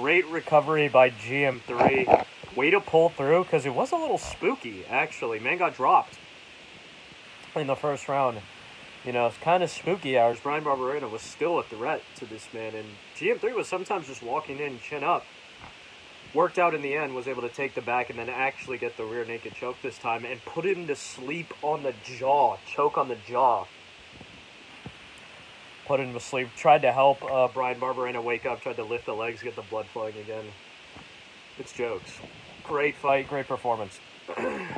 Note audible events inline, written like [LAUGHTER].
Great recovery by GM3. Way to pull through because it was a little spooky, actually. Man got dropped in the first round. You know, it's kind of spooky hours. Bryan Barberena was still a threat to this man, and GM3 was sometimes just walking in chin up. Worked out in the end, was able to take the back and then actually get the rear naked choke this time and put him to sleep on the jaw, choke on the jaw. Put him to sleep. Tried to help uh, Bryan Barberena wake up. Tried to lift the legs, get the blood flowing again. It's jokes. Great fight, great performance. [CLEARS THROAT]